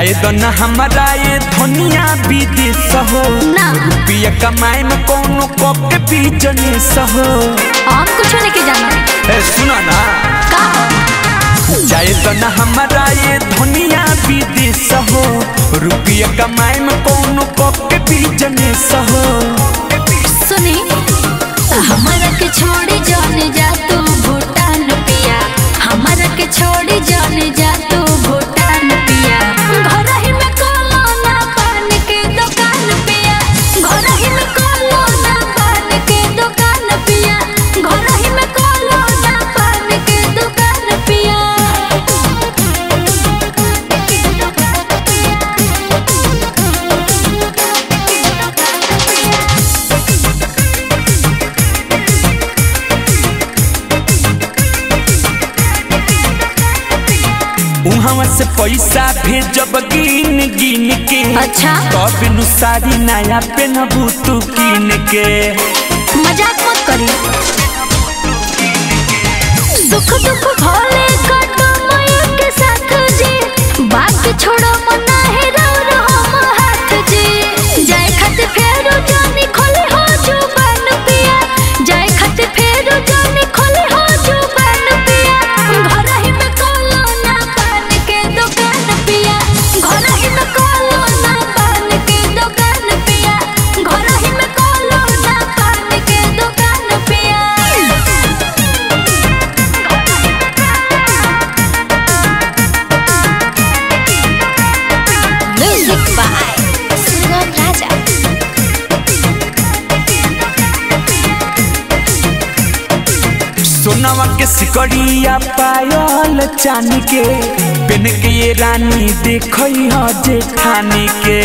तो न हमारा ये धनिया विदेश हो रुपया कमाए में कोनो कप के बिज़नेस हो हम कुछ नहीं के जाना। ए सुना ना। का? जाए तो न हमारा ये धनिया विदेश हो रुपया कमाए में उहाँ से पैसा भेजब गिन गिन के। अच्छा। नु साड़ी नया पेनबू तू किन के। मज़ाक मत करी सुख दुख सोनवा के सिकड़िया पायल चानी के। पेन के ये रानी देखई जे जेठानी के।